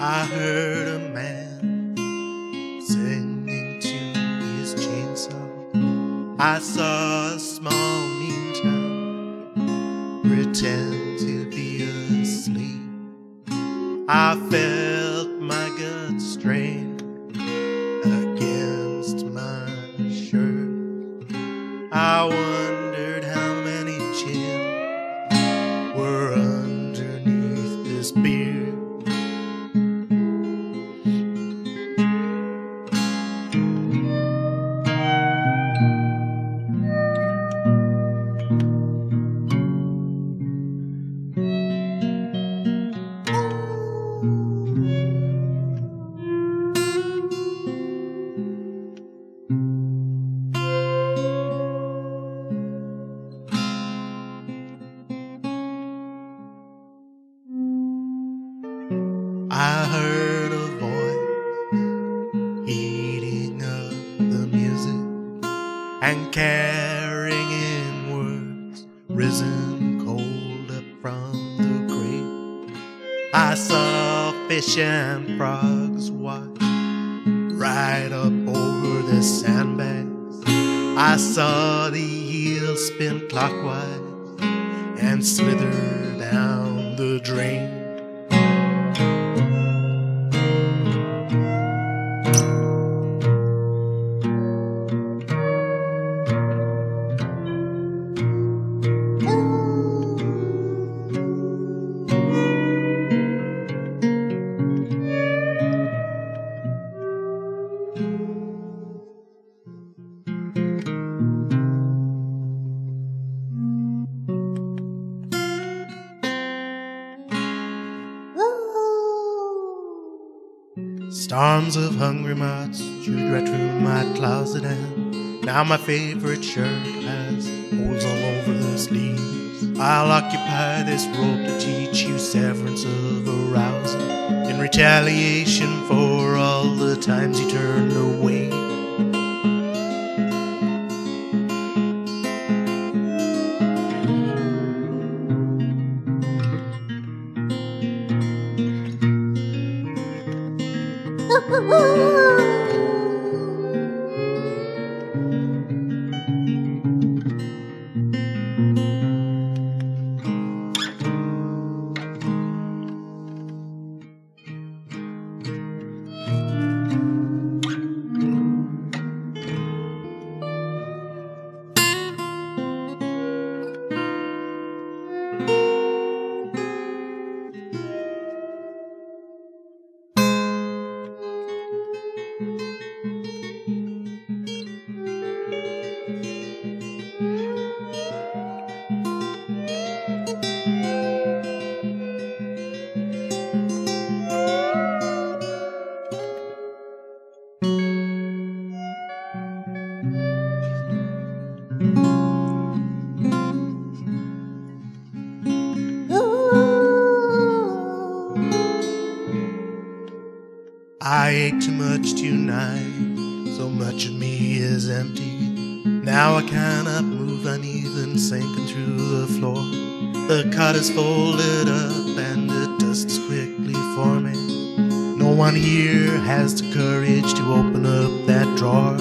I heard a man singing to his chainsaw. I saw a small mean town pretend to be asleep. I felt my gut strain against my shirt. I wondered how many chins were underneath this beard. I heard a voice eating up the music and carrying in words risen cold up from the grave. I saw fish and frogs watch right up over the sandbags. I saw the eels spin clockwise and slither down the drain. Storms of hungry moths chewed right through my closet, and now my favorite shirt has holes all over the sleeves. I'll occupy this rope to teach you severance of arousal in retaliation for times you turned away. I ate too much tonight, so much of me is empty. Now I cannot move, uneven, sinking through the floor. The cot is folded up and the dust is quickly forming. No one here has the courage to open up that drawer.